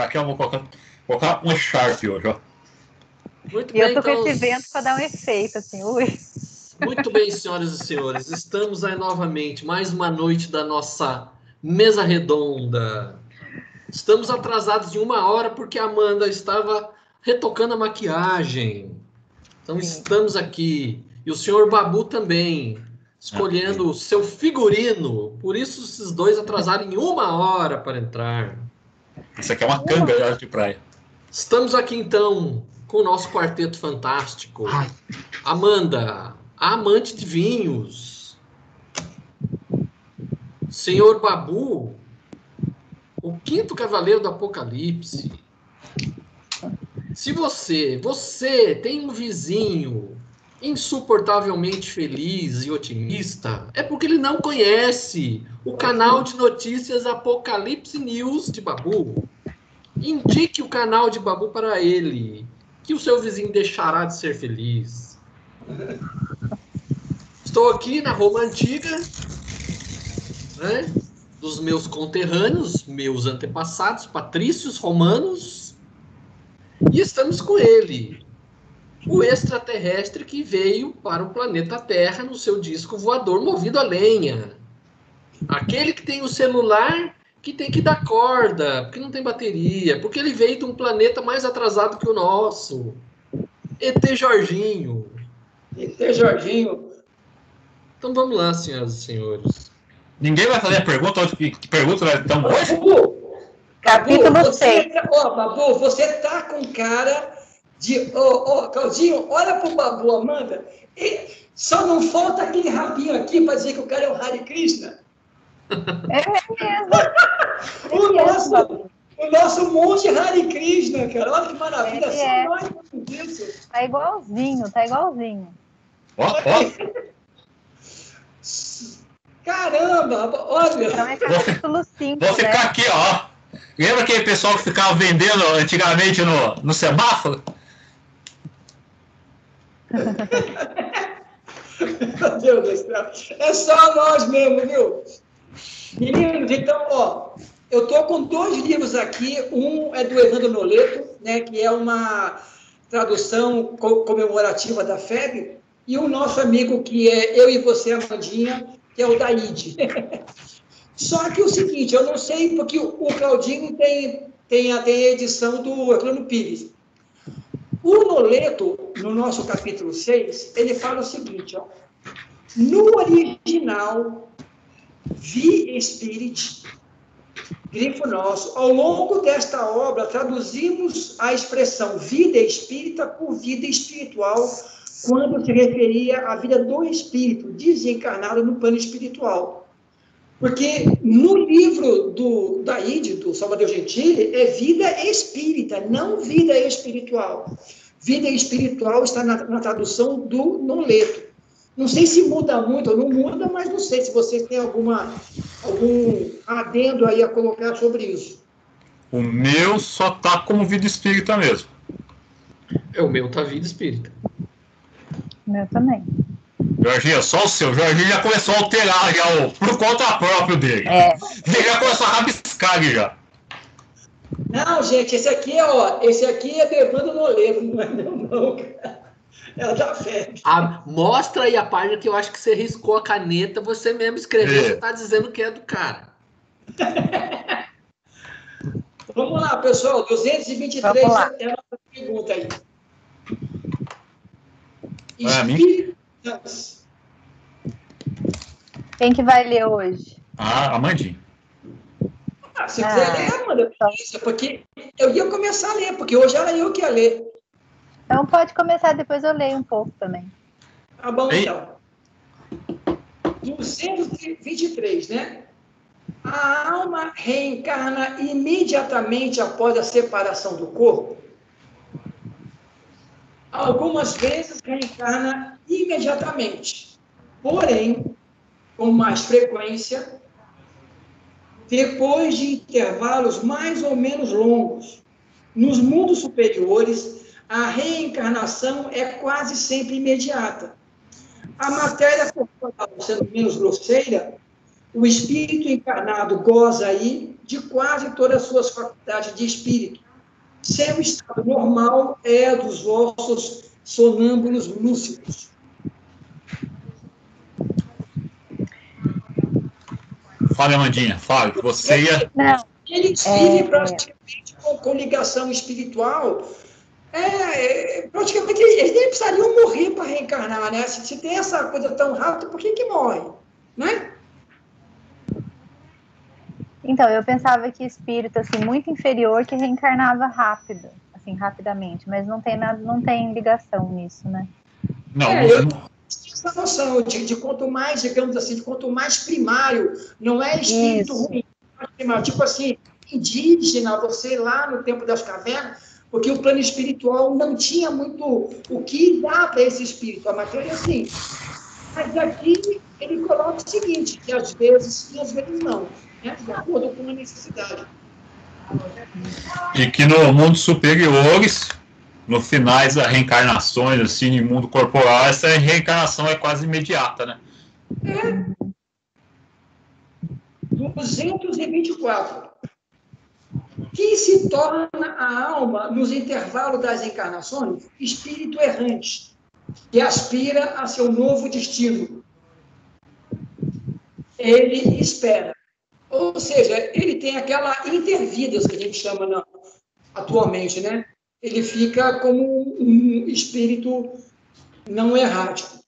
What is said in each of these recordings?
Ajeitar aqui, eu vou colocar, colocar um Sharp hoje, ó. Muito E bem, eu tô com então, esse vento para dar um efeito, assim, ui. Muito bem, senhoras e senhores, estamos aí novamente, mais uma noite da nossa mesa redonda. Estamos atrasados de uma hora porque a Amanda estava retocando a maquiagem. Então Sim. estamos aqui. E o senhor Babu também, escolhendo o seu figurino. Por isso esses dois atrasaram em uma hora para entrar. Isso aqui é uma canga já de praia. Estamos aqui então com o nosso quarteto fantástico. Amanda, a amante de vinhos. Senhor Babu, o quinto cavaleiro do Apocalipse. Se você, você tem um vizinho insuportavelmente feliz e otimista, é porque ele não conhece o canal de notícias Apocalipse News de Babu. Indique o canal de Babu para ele, que o seu vizinho deixará de ser feliz. Estou aqui na Roma Antiga, né, dos meus conterrâneos, meus antepassados, patrícios romanos, e estamos com ele, o extraterrestre que veio para o planeta Terra no seu disco voador movido a lenha. Aquele que tem o celular que tem que dar corda, porque não tem bateria, porque ele veio de um planeta mais atrasado que o nosso. ET Jorginho. ET Jorginho. Então vamos lá, senhoras e senhores. Ninguém vai fazer a pergunta, que, que pergunta nós estamos hoje? Capítulo Babu, 6. você, ó, Babu, você tá com cara de. Ó, ó, Claudinho, olha pro Babu, Amanda. E só não falta aquele rabinho aqui para dizer que o cara é o Hare Krishna. É mesmo. O nosso, o nosso monge Hare Krishna, cara. Olha que maravilha. Ele Só é. nós. Tá igualzinho, tá igualzinho. Ó, ó, Caramba, olha. Então é capítulo 5, vou ficar né? aqui, ó. Lembra aquele pessoal que ficava vendendo antigamente no, no semáforo? Meu Deus do céu. É só nós mesmo, viu? Meninos, então, ó, eu tô com dois livros aqui. Um é do Evandro Noleto, né, que é uma tradução co- comemorativa da FEB, e o nosso amigo que é Eu e Você, Amandinha, que é o Daíde. Só que o seguinte, eu não sei, porque o Claudinho tem, tem, tem a edição do Herculano Pires. O Noleto, no nosso capítulo 6, ele fala o seguinte, ó. No original, Vi Spirit, grifo nosso, ao longo desta obra, traduzimos a expressão vida espírita por vida espiritual, quando se referia à vida do espírito, desencarnado no plano espiritual. Porque no livro do Daíde, do Salvador Gentili, é vida espírita, não vida espiritual. Vida espiritual está na, na tradução do Noleto. Não sei se muda muito ou não muda, mas não sei se vocês têm alguma, algum adendo aí a colocar sobre isso. O meu só tá como vida espírita mesmo. É o meu tá vida espírita. Meu também. Jorginho, só o seu. Jorginho já começou a alterar já o, por conta própria dele. É, Ele já começou a rabiscar ali já. Não, gente, esse aqui é, ó, esse aqui é Bevando Noleto, não é meu não, cara. É da fé. Ah, mostra aí a página que eu acho que você riscou a caneta, você mesmo escreveu, É. você tá dizendo que é do cara. Vamos lá, pessoal, 223 Vamos lá. é a nossa pergunta aí. É, quem que vai ler hoje? Ah, Amandinho. Ah, se Ah. quiser ler, Amanda, porque eu ia começar a ler, porque hoje era eu que ia ler. Então pode começar, depois eu leio um pouco também. Tá bom, Ei. então. 223, né? A alma reencarna imediatamente após a separação do corpo? Algumas vezes reencarna imediatamente, porém, com mais frequência, depois de intervalos mais ou menos longos. Nos mundos superiores, a reencarnação é quase sempre imediata. A matéria corporal sendo menos grosseira, o espírito encarnado goza aí de quase todas as suas faculdades de espírito. Seu estado normal é dos vossos sonâmbulos lúcidos. Fala, Amandinha, fala, você ia. Não, Ele É. vive praticamente com, com ligação espiritual. É, é, praticamente eles nem precisariam morrer para reencarnar, né? Se, se tem essa coisa tão rápida, por que, que morre? Né? Então, eu pensava que espírito, assim, muito inferior que reencarnava rápido, assim, rapidamente, mas não tem nada, não tem ligação nisso, né? Não, É, não- eu- essa noção de, de quanto mais, digamos assim, de quanto mais primário, não é espírito Isso. ruim, mais primário, tipo assim, indígena, você lá no tempo das cavernas, porque o plano espiritual não tinha muito o que dar para esse espírito, a matéria sim. Mas aqui ele coloca o seguinte, que às vezes sim, às vezes não, de acordo com a necessidade. E que no mundo superiores, no finais das reencarnações, assim, em mundo corporal, essa reencarnação é quase imediata, né? 224. Que se torna a alma nos intervalos das encarnações? Espírito errante, que aspira a seu novo destino. Ele espera. Ou seja, ele tem aquela intervidas que a gente chama na- atualmente, né? Ele fica como um espírito não errático.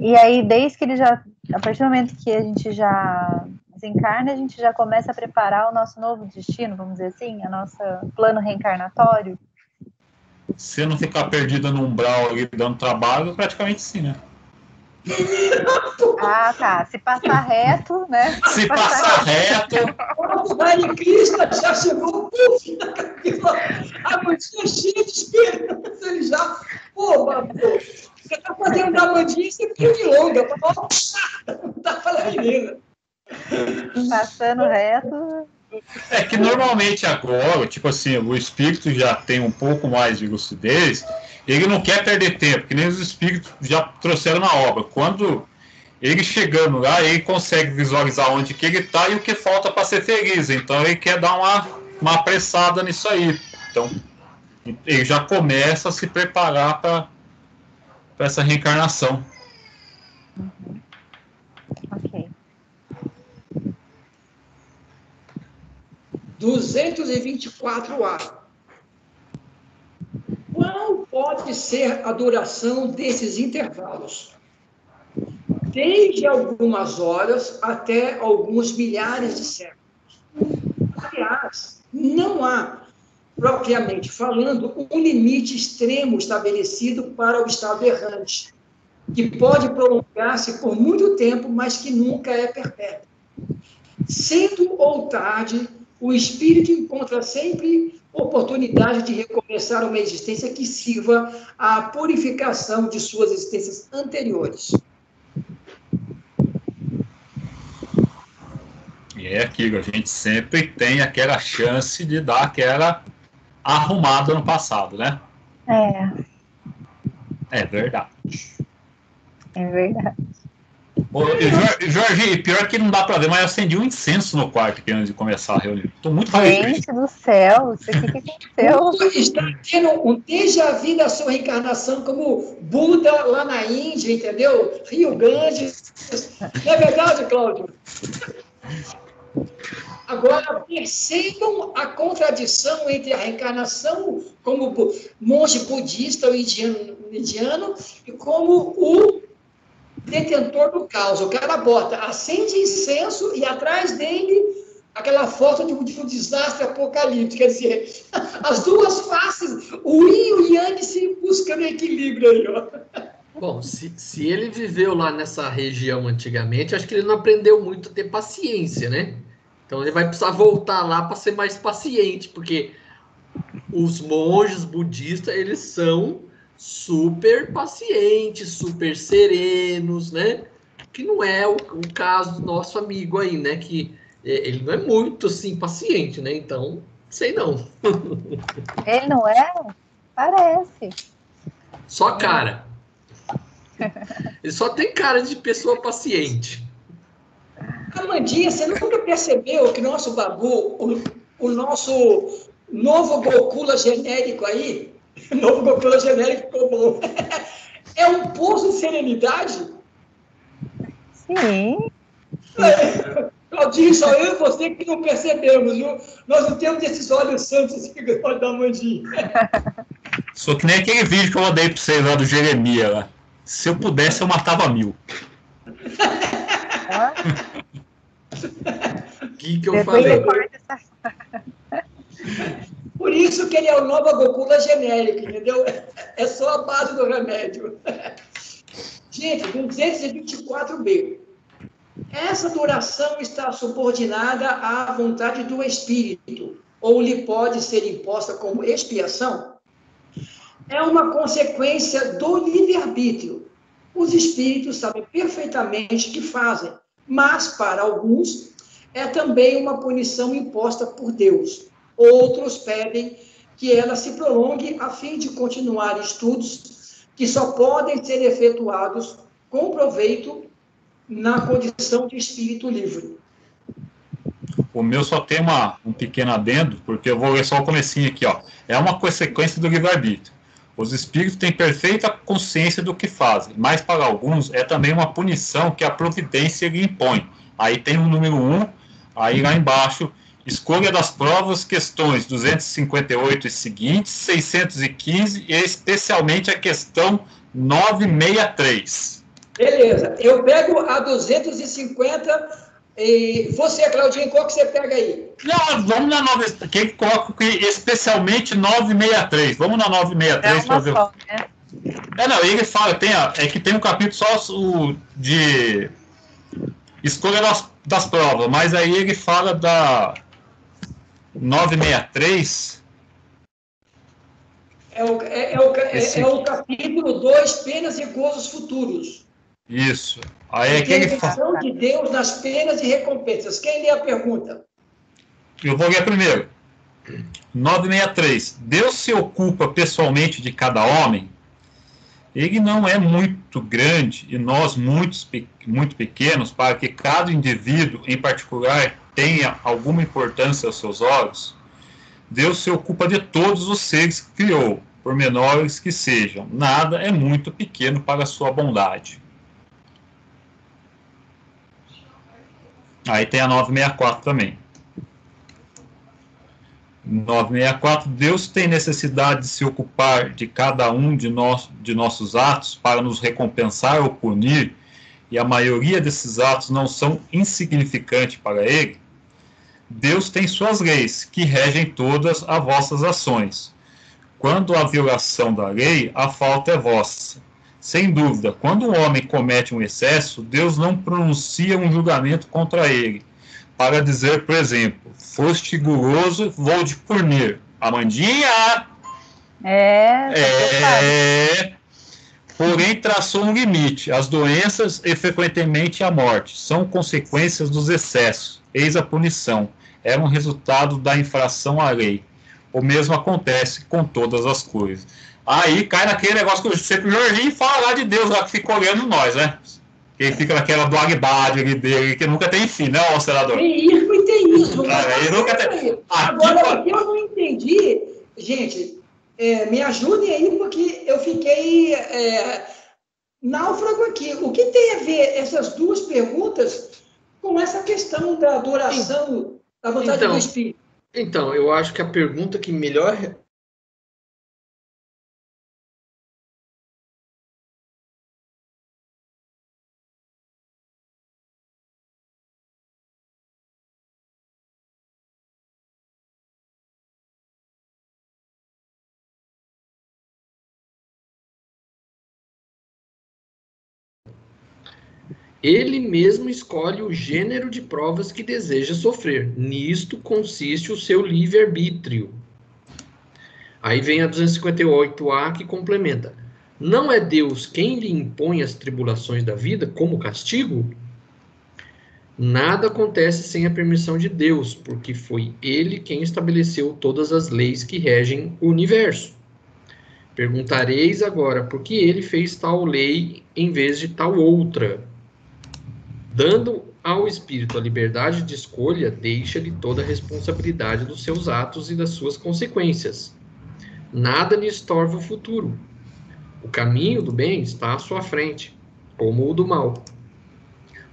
E aí, desde que ele já, a partir do momento que a gente já desencarna, a gente já começa a preparar o nosso novo destino, vamos dizer assim, a nossa plano reencarnatório. Se não ficar perdida no umbral ali dando trabalho, praticamente sim, né? Ah, tá. Se passar reto, né? Se passar reto, O Hare Krishna já chegou, puf, a mandinha cheia de esperança, ele já, pô, você está fazendo da mandinha, você fica de longa, pô, não tá falando nada. Passando reto. É que normalmente agora, tipo assim, o espírito já tem um pouco mais de lucidez, ele não quer perder tempo, que nem os espíritos já trouxeram na obra. Quando ele chegando lá, ele consegue visualizar onde que ele está e o que falta para ser feliz. Então ele quer dar uma, uma apressada nisso aí. Então ele já começa a se preparar para essa reencarnação. Ok. 224A. Qual pode ser a duração desses intervalos? Desde algumas horas até alguns milhares de séculos. Aliás, não há, propriamente falando, um limite extremo estabelecido para o estado errante, que pode prolongar-se por muito tempo, mas que nunca é perpétuo. Cedo ou tarde, o espírito encontra sempre oportunidade de recomeçar uma existência que sirva à purificação de suas existências anteriores. E é aquilo, a gente sempre tem aquela chance de dar aquela arrumada no passado, né? É, É verdade. é verdade. Ô, e Jor- Jorge, pior que não dá pra ver, mas eu acendi um incenso no quarto aqui antes de começar a reunião. Tô muito feliz. Gente do céu, isso aqui que aconteceu? Está tendo um déjà vu da sua reencarnação como Buda lá na Índia, entendeu? Rio Grande. Não é verdade, Cláudio? Agora, percebam a contradição entre a reencarnação como monge budista ou indiano, indiano e como o detentor do caos. O cara bota, acende incenso e atrás dele aquela foto de um, de um desastre apocalíptico. Quer dizer, as duas faces, o yin e o yang se buscando equilíbrio aí, ó. Bom, se, se ele viveu lá nessa região antigamente, acho que ele não aprendeu muito a ter paciência, né? Então ele vai precisar voltar lá para ser mais paciente, porque os monges budistas, eles são super pacientes, super serenos, né? Que não é o, o caso do nosso amigo aí, né? Que é, ele não é muito assim paciente, né? Então, sei não. Ele não é? Parece. Só cara. Ele só tem cara de pessoa paciente. Amandinha, você nunca percebeu que nosso Babu, o, o nosso novo Gokula genérico aí, novo Gokula genérico ficou bom, é um poço de serenidade? Sim. É, Claudinho, só eu e você que não percebemos, viu? Nós não temos esses olhos santos igual da Amandinha. Sou que nem aquele vídeo que eu mandei pra vocês lá do Jeremias lá. Se eu pudesse, eu matava mil. O que, que eu Depois falei? eu Por isso que ele é o Nova Gokula genérico, entendeu? É só a base do remédio. Gente, 224b. Essa duração está subordinada à vontade do Espírito, ou lhe pode ser imposta como expiação? É uma consequência do livre-arbítrio. Os espíritos sabem perfeitamente o que fazem, mas para alguns é também uma punição imposta por Deus. Outros pedem que ela se prolongue a fim de continuar estudos que só podem ser efetuados com proveito na condição de espírito livre. O meu só tem uma, um pequeno adendo, porque eu vou ler só o comecinho aqui, ó. É uma consequência do livre-arbítrio. Os espíritos têm perfeita consciência do que fazem, mas para alguns é também uma punição que a providência lhe impõe. Aí tem o número 1, um, aí lá embaixo, escolha das provas, questões 258 e seguintes, 615 e especialmente a questão 963. Beleza, eu pego a 250 e você, Claudinho, qual que você pega aí? Não, vamos na 9, quem coloca especialmente 963. Vamos na 963 É para ver. só, né? É, não, ele fala, tem a, é que tem um capítulo só o de escolha das, das provas, mas aí ele fala da 963. É o, é, é o, é, Esse é o capítulo 2, penas e gozos futuros. Isso. Aí é que ele fala. De Deus nas penas e recompensas. Quem lê a pergunta? Eu vou ler primeiro. 963. Deus se ocupa pessoalmente de cada homem? Ele não é muito grande e nós muitos, muito pequenos para que cada indivíduo em particular tenha alguma importância aos seus olhos? Deus se ocupa de todos os seres que criou, por menores que sejam. Nada é muito pequeno para a sua bondade. Aí tem a 964 também. 964, Deus tem necessidade de se ocupar de cada um de, nós, de nossos atos para nos recompensar ou punir, e a maioria desses atos não são insignificantes para Ele. Deus tem suas leis, que regem todas as vossas ações. Quando há violação da lei, a falta é vossa. Sem dúvida, quando um homem comete um excesso, Deus não pronuncia um julgamento contra ele, para dizer, por exemplo, foste guloso, vou te punir. Amandinha! É, É. Porém, traçou um limite. As doenças e frequentemente a morte são consequências dos excessos. Eis a punição. É um resultado da infração à lei. O mesmo acontece com todas as coisas. Aí cai naquele negócio que eu sempre o Jorginho fala lá de Deus, lá que fica olhando nós, né? Que fica naquela do ali dele, que nunca tem fim, né, ô senador? Tem isso e tem isso. Ah, nunca tem- Agora, o que eu não entendi, gente, é, me ajudem aí, porque eu fiquei é, náufrago aqui. O que tem a ver essas duas perguntas com essa questão da adoração, da vontade Então, do Espírito? Então, eu acho que a pergunta que melhor Ele mesmo escolhe o gênero de provas que deseja sofrer. Nisto consiste o seu livre-arbítrio. Aí vem a 258A que complementa. Não é Deus quem lhe impõe as tribulações da vida como castigo? Nada acontece sem a permissão de Deus, porque foi Ele quem estabeleceu todas as leis que regem o universo. Perguntareis agora por que ele fez tal lei em vez de tal outra, dando ao espírito a liberdade de escolha, deixa-lhe toda a responsabilidade dos seus atos e das suas consequências. Nada lhe estorva o futuro. O caminho do bem está à sua frente, como o do mal.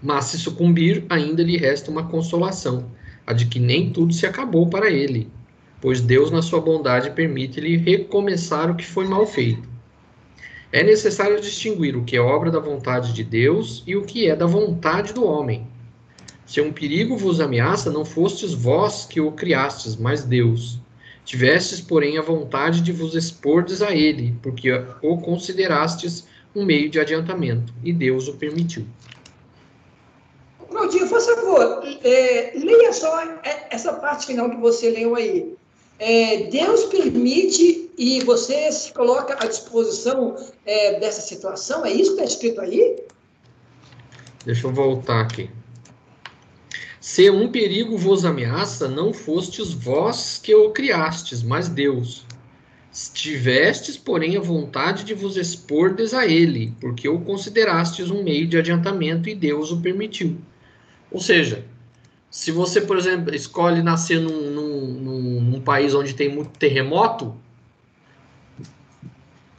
Mas se sucumbir, ainda lhe resta uma consolação, a de que nem tudo se acabou para ele, pois Deus, na sua bondade, permite-lhe recomeçar o que foi mal feito. É necessário distinguir o que é obra da vontade de Deus e o que é da vontade do homem. Se um perigo vos ameaça, não fostes vós que o criastes, mas Deus. Tivestes, porém, a vontade de vos expordes a ele, porque o considerastes um meio de adiantamento, e Deus o permitiu. Claudinho, por favor, é, leia só essa parte final que você leu aí. É, Deus permite e você se coloca à disposição é, dessa situação? É isso que está escrito aí? Deixa eu voltar aqui. Se um perigo vos ameaça, não fostes vós que o criastes, mas Deus. Tivestes, porém, a vontade de vos expordes a ele, porque o considerastes um meio de adiantamento e Deus o permitiu. Ou seja, se você, por exemplo, escolhe nascer num, num, num país onde tem muito terremoto,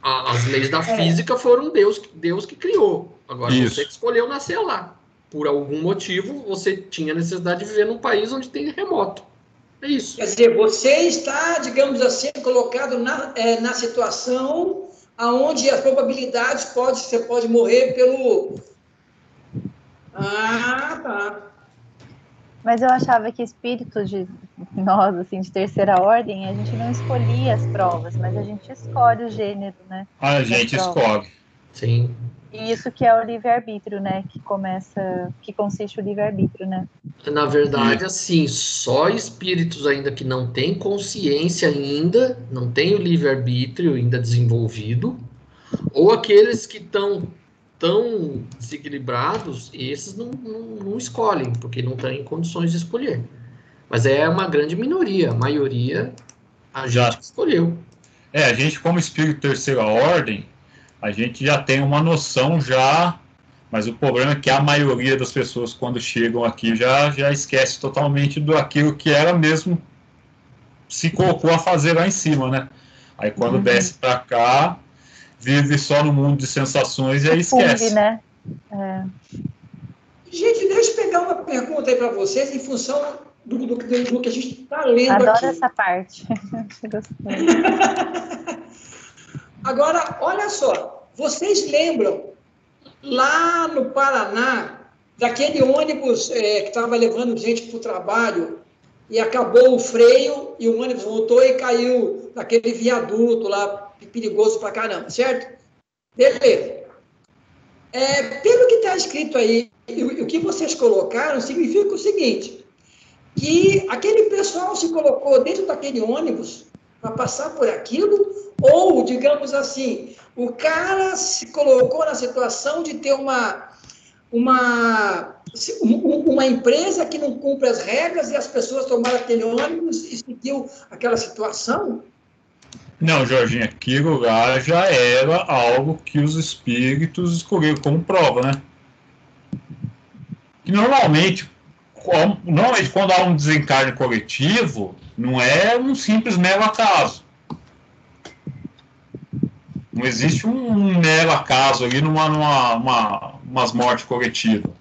as leis da é. física foram Deus, Deus que criou. Agora Isso. você que escolheu nascer lá por algum motivo, você tinha necessidade de viver num país onde tem remoto. É isso. Quer dizer, você está, digamos assim, colocado na, é, na situação aonde as probabilidades pode, você pode morrer pelo. Ah, tá. Mas eu achava que espíritos de nós, assim, de terceira ordem, a gente não escolhia as provas, mas a gente escolhe o gênero, né? A gente escolhe. Sim. E isso que é o livre-arbítrio, né? Que começa, que consiste o livre-arbítrio, né? Na verdade, assim, só espíritos ainda que não têm consciência ainda, não têm o livre-arbítrio ainda desenvolvido, ou aqueles que estão tão desequilibrados, esses não, não, não escolhem, porque não têm condições de escolher. Mas é uma grande minoria, a maioria a Já. gente escolheu. É, a gente como espírito terceira ordem, a gente já tem uma noção já, mas o problema é que a maioria das pessoas quando chegam aqui já, já esquece totalmente do aquilo que era mesmo se colocou a fazer lá em cima, né? Aí quando uhum. desce para cá, vive só no mundo de sensações e aí esquece. né? É. Gente, deixa eu pegar uma pergunta aí para vocês em função do, do, do, que a gente está lendo Adoro aqui. essa parte. Agora, olha só, vocês lembram lá no Paraná daquele ônibus é, que estava levando gente para o trabalho e acabou o freio e o ônibus voltou e caiu naquele viaduto lá, perigoso para caramba, certo? Beleza. É, pelo que está escrito aí, o, o que vocês colocaram significa o seguinte, que aquele pessoal se colocou dentro daquele ônibus para passar por aquilo ou, digamos assim, o cara se colocou na situação de ter uma, uma, uma empresa que não cumpre as regras e as pessoas tomaram aquele ônibus e seguiu aquela situação? Não, Jorginho, aquilo lá já era algo que os espíritos escolheram como prova, né? Que normalmente, normalmente quando há um desencarne coletivo, não é um simples mero acaso. Não existe um, um mero acaso ali numa, numa uma, umas mortes coletivas.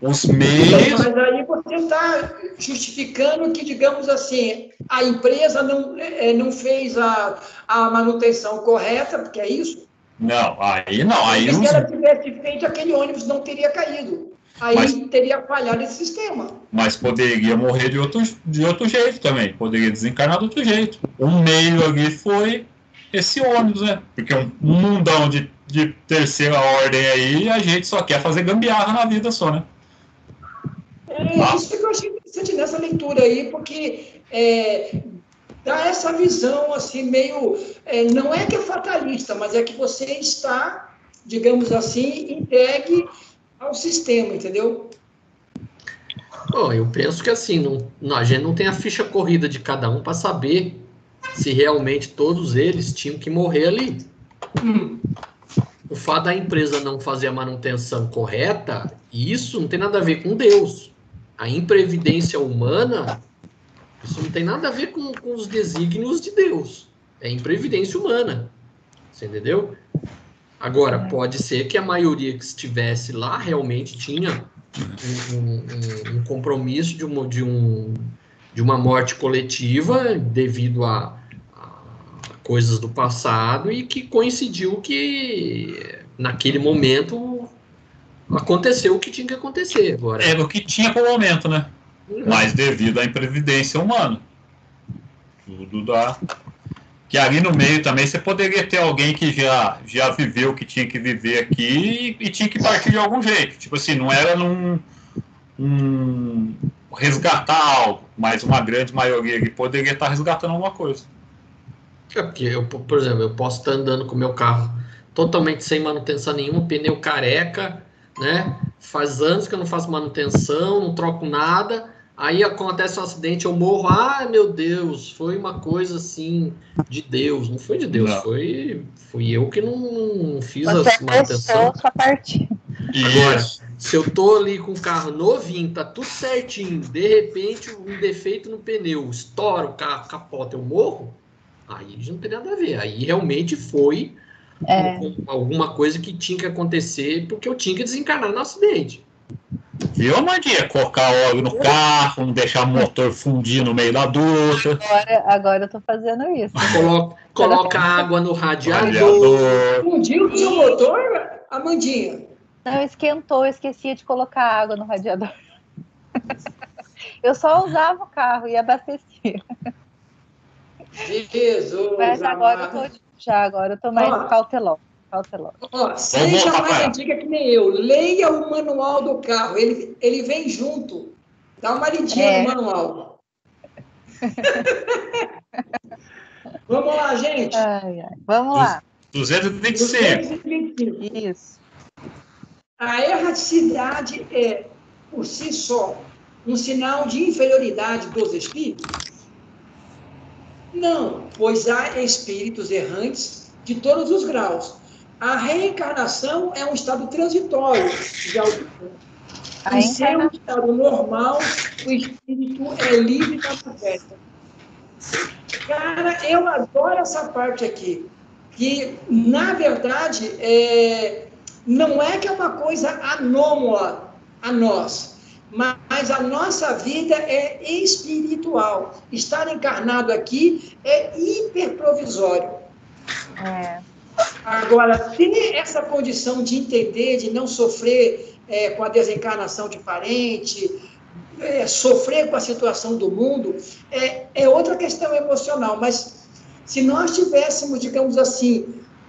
Os meios. Mas aí você está justificando que, digamos assim, a empresa não, é, não fez a, a manutenção correta, porque é isso? Não, aí não. Aí se ela tivesse feito, aquele ônibus não teria caído. Aí mas, teria falhado esse sistema. Mas poderia morrer de outro, de outro jeito também. Poderia desencarnar de outro jeito. O meio ali foi esse ônibus, né? Porque um mundão de, de terceira ordem aí, a gente só quer fazer gambiarra na vida só, né? É ah. isso que eu achei interessante nessa leitura aí, porque é, dá essa visão, assim, meio. É, não é que é fatalista, mas é que você está, digamos assim, entregue ao sistema, entendeu? Bom, eu penso que assim, não, a gente não tem a ficha corrida de cada um para saber se realmente todos eles tinham que morrer ali. Hum. o fato da empresa não fazer a manutenção correta, isso não tem nada a ver com Deus. A imprevidência humana, isso não tem nada a ver com, com os desígnios de Deus. É imprevidência humana. Você entendeu? Agora, pode ser que a maioria que estivesse lá realmente tinha um, um, um compromisso de, uma, de, um, de uma morte coletiva devido a, a, coisas do passado e que coincidiu que naquele momento aconteceu o que tinha que acontecer. Agora. Era o que tinha para o momento, né? Uhum. Mas devido à imprevidência humana. Tudo dá. Que ali no meio também você poderia ter alguém que já, já viveu o que tinha que viver aqui e, e tinha que partir de algum jeito. Tipo assim, não era num. Um, resgatar algo, mas uma grande maioria que poderia estar resgatando alguma coisa. É porque, eu, por exemplo, eu posso estar andando com o meu carro totalmente sem manutenção nenhuma, pneu careca, né? Faz anos que eu não faço manutenção, não troco nada. Aí acontece um acidente, eu morro. Ah, meu Deus, foi uma coisa assim de Deus. Não foi de Deus, não. foi fui eu que não fiz Você a manutenção. Sua parte. Agora, se eu tô ali com o carro novinho, tá tudo certinho, de repente um defeito no pneu, estoura o carro, capota, eu morro, aí não tem nada a ver. Aí realmente foi é. alguma coisa que tinha que acontecer porque eu tinha que desencarnar no acidente. Viu, Mandinha? Colocar óleo no carro, não deixar o motor fundir no meio da ducha. Agora, agora eu tô fazendo isso. Coloca, coloca água no radiador. radiador. Fundiu o seu motor, Amandinha? Não, esquentou, eu esquecia de colocar água no radiador. Eu só usava o carro e abastecia. Jesus! Mas agora eu tô, já agora eu tô mais ah. cautelosa seja mais antiga que nem eu. Leia o manual do carro. Ele, ele vem junto. Dá uma lidinha é. no manual. Vamos lá, gente. Ai, ai. Vamos lá. 225. 225. Isso. A erraticidade é, por si só, um sinal de inferioridade dos espíritos? Não, pois há espíritos errantes de todos os graus, a reencarnação é um estado transitório de algum Em ser um estado normal, o espírito é livre da matéria. Cara, eu adoro essa parte aqui. Que, na verdade, é, não é que é uma coisa anômala a nós, mas a nossa vida é espiritual. Estar encarnado aqui é hiperprovisório. É. Agora, ter essa condição de entender, de não sofrer é, com a desencarnação de parente, é, sofrer com a situação do mundo, é, é outra questão emocional. Mas se nós tivéssemos, digamos assim,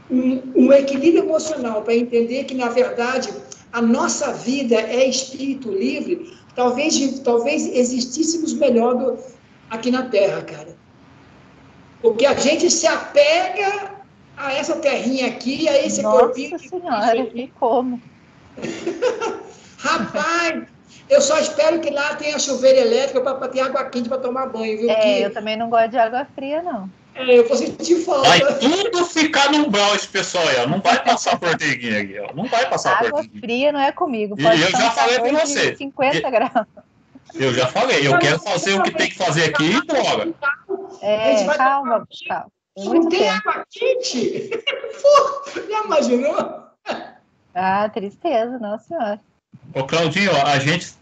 um, um equilíbrio emocional para entender que, na verdade, a nossa vida é espírito livre, talvez, talvez existíssemos melhor do, aqui na Terra, cara. Porque a gente se apega a essa terrinha aqui, a esse Nossa corpinho. Nossa senhora, e como? Rapaz, eu só espero que lá tenha chuveiro elétrico para ter água quente para tomar banho, viu? É, que... eu também não gosto de água fria, não. É, eu vou sentir falta. Vai tudo ficar no umbral esse pessoal aí, ó. Não vai passar por aqui, ó. Não vai passar água fria não é comigo. Pode e eu já falei para você. 50 graus. Eu já falei, eu quero fazer o que tem que fazer aqui e droga. É, calma, calma. Não tem água quente? Pô, já imaginou? Ah, tristeza, nossa senhora. Ô, Claudinho, a gente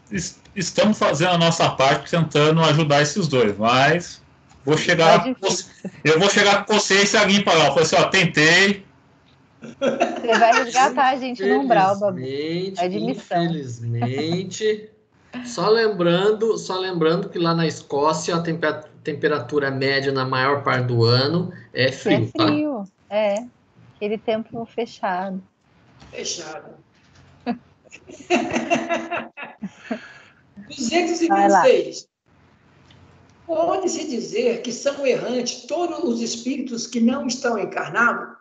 estamos fazendo a nossa parte tentando ajudar esses dois, mas vou chegar. É eu vou chegar com consciência limpa lá. Falei assim, ó, tentei. Você vai resgatar a gente no umbral, Babu. Admissão. Infelizmente. só lembrando, só lembrando que lá na Escócia a temperatura temperatura média na maior parte do ano é frio. É frio, tá? é. Aquele tempo fechado. Fechado. 226. Pode-se dizer que são errantes todos os espíritos que não estão encarnados?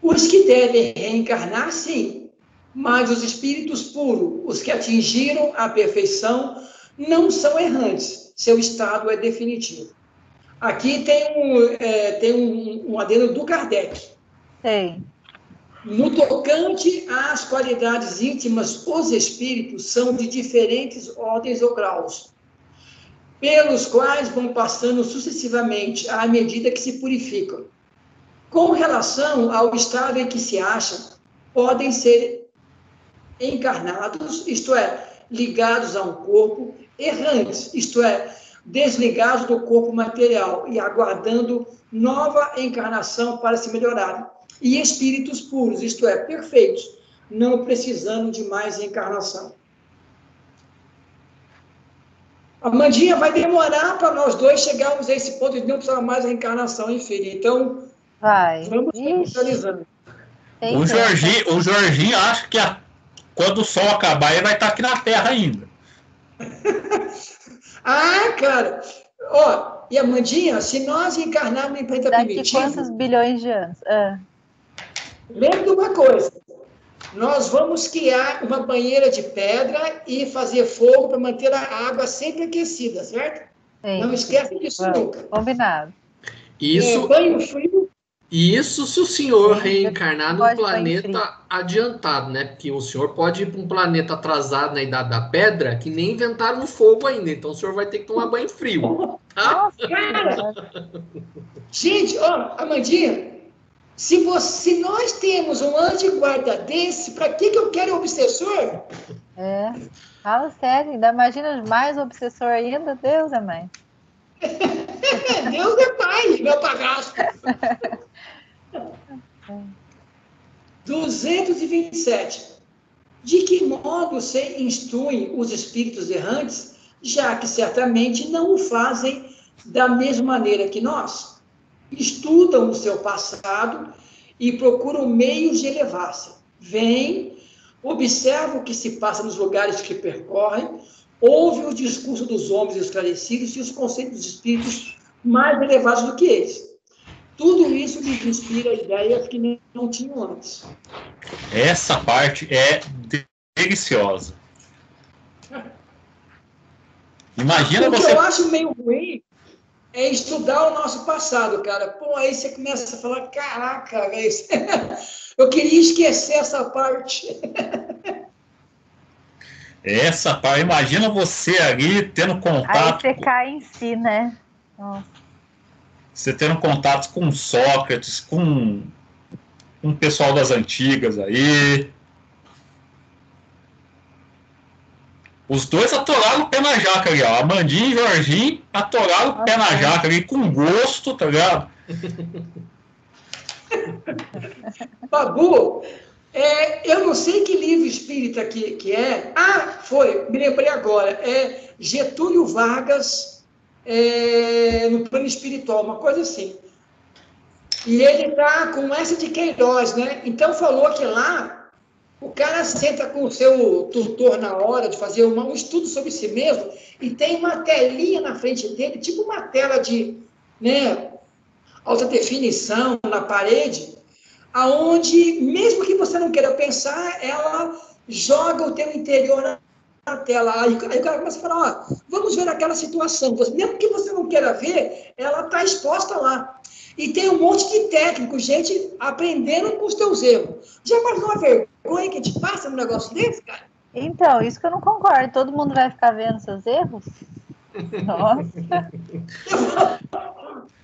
Os que devem reencarnar, sim, mas os espíritos puros, os que atingiram a perfeição, não são errantes seu estado é definitivo. Aqui tem um, é, tem um, um adendo do Kardec. Tem. No tocante às qualidades íntimas, os espíritos são de diferentes ordens ou graus, pelos quais vão passando sucessivamente à medida que se purificam. Com relação ao estado em que se acham, podem ser encarnados, isto é, ligados a um corpo, errantes, isto é, desligados do corpo material e aguardando nova encarnação para se melhorarem e espíritos puros, isto é, perfeitos, não precisando de mais encarnação. A Mandinha vai demorar para nós dois chegarmos a esse ponto de não precisar mais da encarnação, enfim. Então, vai. vamos finalizando. O Jorginho, o Jorginho acha que a, quando o sol acabar, ele vai estar aqui na Terra ainda. ah, cara! Ó, e a Mandinha, se nós encarnarmos em planeta Daqui primitivo... quantos bilhões de anos? Ah. Lembre de uma coisa: nós vamos criar uma banheira de pedra e fazer fogo para manter a água sempre aquecida, certo? Sim. Não esquece disso Vamos. nunca. Combinado. Isso, É, banho frio, isso se o senhor Sim, reencarnar num planeta adiantado, né? Porque o senhor pode ir para um planeta atrasado na idade da pedra que nem inventaram o fogo ainda. Então o senhor vai ter que tomar banho frio. Tá? Nossa, Cara! gente, ó, Amandinha, se, você, se nós temos um de guarda desse, para que, que eu quero obsessor? é. Fala sério, ainda imagina mais obsessor ainda, Deus é mãe. Deus é pai, meu padrasto. 227. De que modo se instruem os espíritos errantes, já que certamente não o fazem da mesma maneira que nós? Estudam o seu passado e procuram meios de elevar-se. Vêm, observam o que se passa nos lugares que percorrem, ouvem o discurso dos homens esclarecidos e os conceitos dos espíritos mais elevados do que eles. Tudo isso lhes inspira ideias que não tinham antes. Essa parte é deliciosa. Imagina o que você. eu acho meio ruim é estudar o nosso passado, cara. Pô, aí você começa a falar, caraca, velho, eu queria esquecer essa parte. Essa parte, imagina você ali tendo Aí contato, você cai em si, né? Nossa. você tendo contato com Sócrates, com, com o pessoal das antigas aí. Os dois atoraram o pé na jaca ali, ó. Amandinho e Jorginho atoraram o pé na jaca ali com gosto, tá ligado? Babu, é, eu não sei que livro espírita que, que é. Ah, foi, me lembrei agora. É Getúlio Vargas é, no plano espiritual, uma coisa assim. E ele está com essa de Queiroz, né? Então falou que lá o cara senta com o seu tutor na hora de fazer uma- um estudo sobre si mesmo e tem uma telinha na frente dele, tipo uma tela de né, alta definição na parede, aonde, mesmo que você não queira pensar, ela joga o teu interior na, na tela. Aí, aí o cara começa a falar, ó, vamos ver aquela situação. Você- mesmo que você não queira ver, ela está exposta lá. E tem um monte de técnico, gente aprendendo com os teus erros. Já imaginou a vergonha que a gente passa num negócio desse, cara? Então, isso que eu não concordo. Todo mundo vai ficar vendo seus erros? Nossa.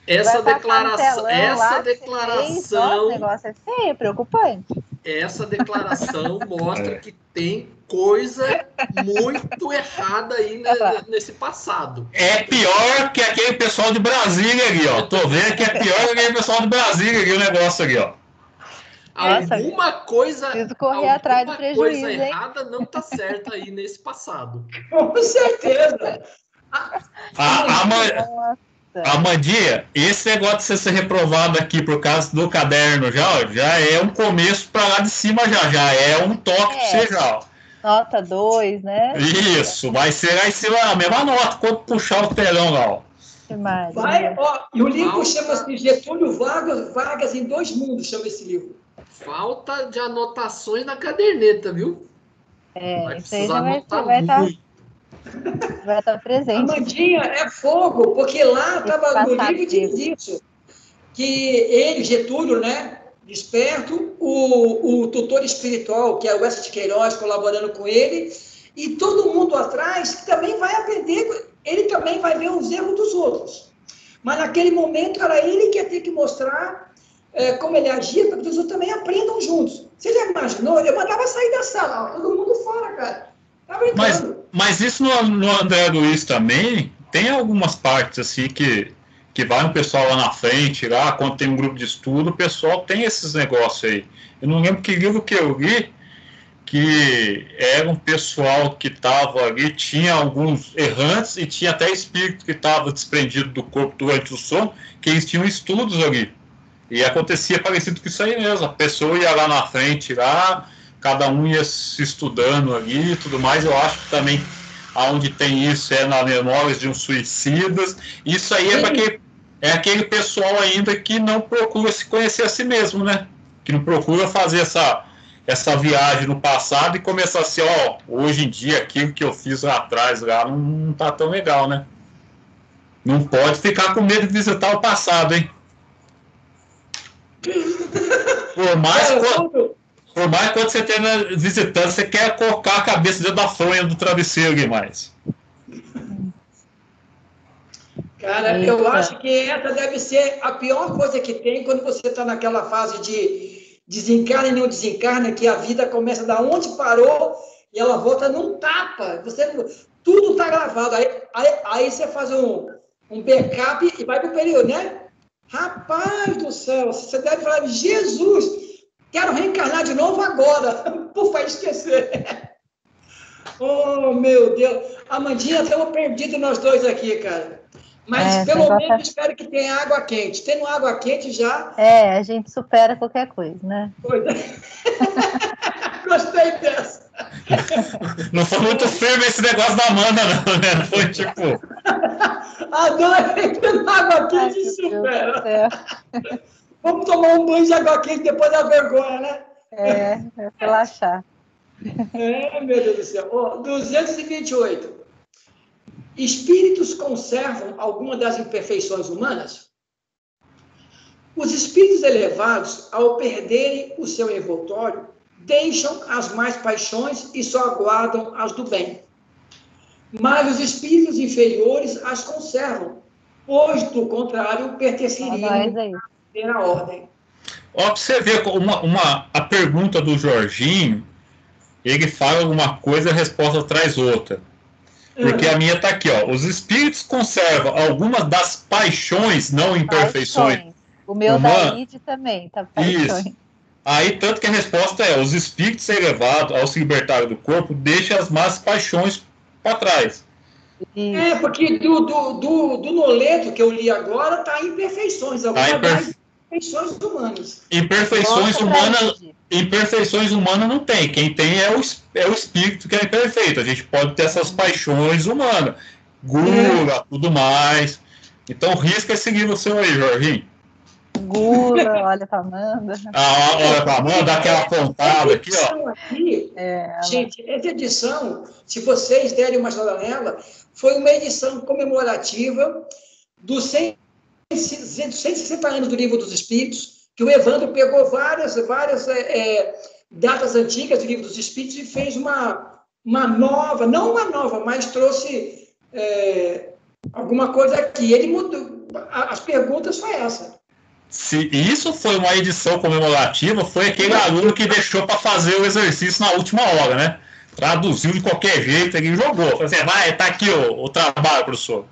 Essa no declaração, telão essa você fez. Nossa, declaração, o negócio é feio, é preocupante. Essa declaração mostra É. que tem coisa muito errada aí ne- nesse passado. É pior que aquele pessoal de Brasília ali, ó. Tô vendo que é pior que aquele pessoal de Brasília ali, o negócio ali, ó. Nossa, alguma coisa, preciso correr alguma atrás do coisa prejuízo, hein? errada não tá certa aí nesse passado. Com certeza. A, a, Nossa. Amandia, esse negócio de você ser reprovado aqui por causa do caderno já, já é um começo pra lá de cima já, já é um toque pra É. você já. ó. Nota 2, né? Isso, vai ser lá em cima a mesma nota quando puxar o telão lá, ó. Que mais? Vai, ó, e o livro chama-se Getúlio Vargas, Vargas em Dois Mundos, chama esse livro. Falta de anotações na caderneta, viu? É, Vai isso aí precisar já vai anotar vai estar muito. Vai A presente. Mandinha é fogo, porque lá estava no livro diz isso. Que ele, Getúlio, né, desperto, o, o tutor espiritual, que é o Wesley de Queiroz, colaborando com ele, e todo mundo atrás que também vai aprender, ele também vai ver os erros dos outros. Mas naquele momento era ele que ia ter que mostrar é, como ele agia para que os outros também aprendam juntos. Você já imaginou? Eu mandava sair da sala, ó, todo mundo fora, cara. Tá mas, mas isso no, no André Luiz também tem algumas partes assim que que vai um pessoal lá na frente, lá, quando tem um grupo de estudo, o pessoal tem esses negócios aí. Eu não lembro que livro que eu li, que era um pessoal que estava ali, tinha alguns errantes e tinha até espírito que estava desprendido do corpo durante o sono, que eles tinham estudos ali. E acontecia parecido com isso aí mesmo. A pessoa ia lá na frente, lá, cada um ia se estudando ali e tudo mais. Eu acho que também aonde tem isso é na Memórias de um Suicidas. Isso aí é para que é aquele pessoal ainda que não procura se conhecer a si mesmo, né? Que não procura fazer essa essa viagem no passado e começar assim, ó, hoje em dia aquilo que eu fiz lá atrás lá não, não tá tão legal, né? Não pode ficar com medo de visitar o passado, hein? Por mais, quando, por mais quando você esteja visitando, você quer colocar a cabeça dentro da fronha do travesseiro, Guimarães. Cara, Eita. eu acho que essa deve ser a pior coisa que tem quando você está naquela fase de desencarna e não desencarna, que a vida começa da onde parou e ela volta num tapa. Você, tudo está gravado. Aí, aí, aí, você faz um, um backup e vai para o período, né? Rapaz do céu, você deve falar, Jesus, quero reencarnar de novo agora, por favor, esquecer. Oh, meu Deus. Amandinha, estamos perdidos nós dois aqui, cara. Mas é, pelo menos tá... espero que tenha água quente. Tendo água quente já. É, a gente supera qualquer coisa, né? Gostei dessa. Não foi muito firme esse negócio da Amanda, não, né? Foi tipo. A dona tendo água quente Ai, supera. Vamos tomar um banho de água quente depois da vergonha, né? É, é relaxar. É, meu Deus do céu. Oh, 228. Espíritos conservam alguma das imperfeições humanas? Os espíritos elevados, ao perderem o seu envoltório, deixam as mais paixões e só aguardam as do bem. Mas os espíritos inferiores as conservam, pois, do contrário, pertenceriam à ordem. Ó, pra você ver uma, uma, a pergunta do Jorginho, ele fala alguma coisa, a resposta traz outra. Porque a minha está aqui, ó. Os espíritos conservam algumas das paixões, não imperfeições. Paixões. O meu da Ide também, tá paixões. Isso. Aí, tanto que a resposta é: os espíritos elevados, ao se libertar do corpo, deixam as más paixões para trás. Isso. É, porque do, do, do, do noleto que eu li agora, tá imperfeições. Algumas tá imperfe... imperfeições humanas. Imperfeições humanas imperfeições humanas não tem. Quem tem é o, é o espírito que é imperfeito. A gente pode ter essas paixões humanas, gula, é. tudo mais. Então risca esse livro seu aí, Jorginho. Gula, olha pra Amanda. Ah, olha pra Amanda, dá aquela pontada aqui, ó. Aqui, é, gente, essa edição, se vocês derem uma olhada nela, foi uma edição comemorativa dos 100, 160 anos do Livro dos Espíritos, que o Evandro pegou várias, várias é, é, datas antigas do Livro dos Espíritos e fez uma, uma nova, não uma nova, mas trouxe é, alguma coisa aqui. Ele mudou, as perguntas foi essa. Se isso foi uma edição comemorativa, foi aquele aluno que deixou para fazer o exercício na última hora, né? Traduziu de qualquer jeito, ele jogou. Falei assim, vai, tá aqui o, o trabalho, professor.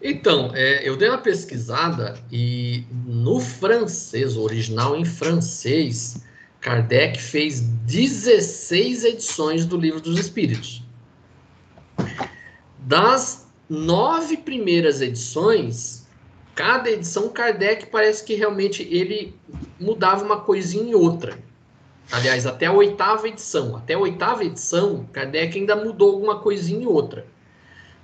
Então, é, eu dei uma pesquisada e no francês, original em francês, Kardec fez 16 edições do Livro dos Espíritos. Das nove primeiras edições, cada edição Kardec parece que realmente ele mudava uma coisinha em outra. Aliás, até a oitava edição. Até a oitava edição, Kardec ainda mudou alguma coisinha em outra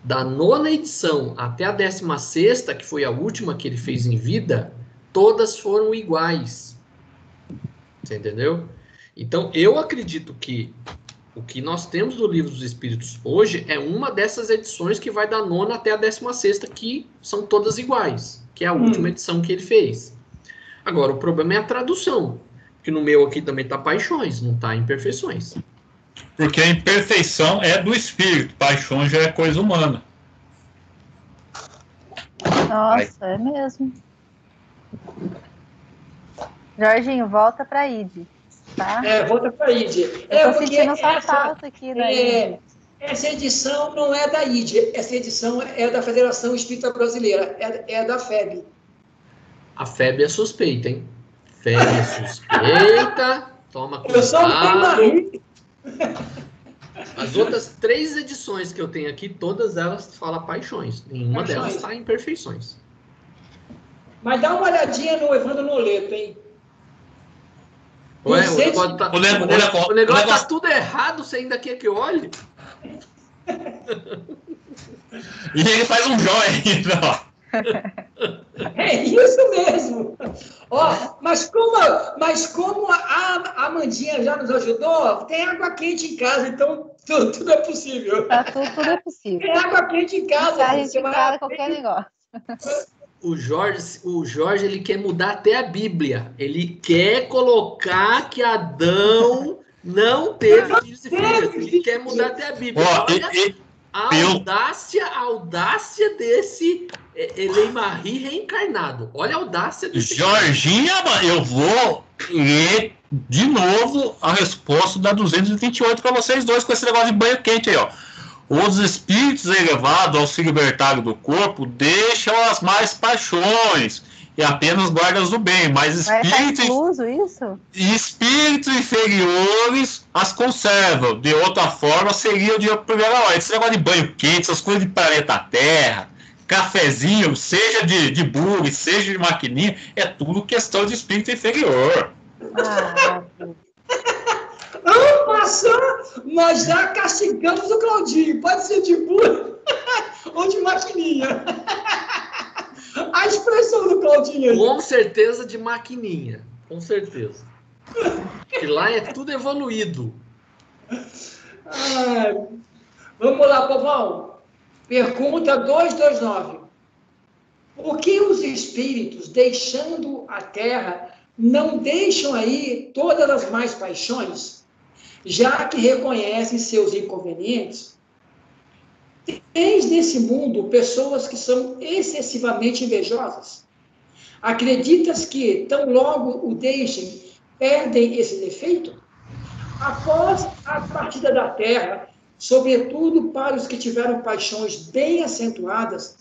da nona edição até a décima sexta, que foi a última que ele fez em vida, todas foram iguais. Você entendeu? Então, eu acredito que o que nós temos do Livro dos Espíritos hoje é uma dessas edições que vai da nona até a décima sexta, que são todas iguais, que é a hum. última edição que ele fez. Agora, o problema é a tradução. Que no meu aqui também tá paixões, não tá imperfeições. Porque a imperfeição é do espírito, paixão já é coisa humana. Nossa, é mesmo. Jorginho, volta para ID, tá? É, volta para ID. Eu é, tô sentindo sua falta aqui, né? É, essa edição não é da ID, essa edição é da Federação Espírita Brasileira, é, é da FEB. A FEB é suspeita, hein? FEB é suspeita. Toma cuidado. Eu só As outras três edições que eu tenho aqui, todas elas falam paixões. Nenhuma paixões. delas está em perfeições. Mas dá uma olhadinha no Evandro Noleto, hein? Ué, o negócio, tá, o, negócio, o, negócio, o negócio tá tudo errado, você ainda quer que eu olhe? e ele faz um ainda, ó. É isso mesmo. Ó, mas como, mas como a Amandinha já nos ajudou, tem água quente em casa, então tudo, tudo é possível. Tá, tudo, tudo é possível. Tem água quente em casa. A gente para qualquer negócio. O Jorge, o Jorge, ele quer mudar até a Bíblia. Ele quer colocar que Adão não teve filhos e filhas. Ele quer mudar até a Bíblia. Ó, e, a audácia, a audácia desse Eleimari reencarnado. Olha a audácia do Jorginha, eu vou ler de novo a resposta da 228 para vocês dois com esse negócio de banho quente aí, ó. Os espíritos elevados ao se libertarem do corpo deixam as mais paixões e apenas guardas do bem, mas tá espíritos, incluso isso? espíritos inferiores as conservam. De outra forma, seria o de primeira hora. Esse negócio de banho quente, essas coisas de planeta Terra, cafezinho, seja de, de bug, seja de maquininha, é tudo questão de espírito inferior. Ah, Ano passado, nós já castigamos o Claudinho. Pode ser de bug ou de maquininha. A expressão do Claudinho. Com certeza de maquininha. Com certeza. Que lá é tudo evoluído. Ai, vamos lá, povão. Pergunta 229. Por que os espíritos, deixando a terra, não deixam aí todas as mais paixões, já que reconhecem seus inconvenientes? Tens nesse mundo pessoas que são excessivamente invejosas. Acreditas que, tão logo o deixem, perdem esse defeito? Após a partida da terra, sobretudo para os que tiveram paixões bem acentuadas,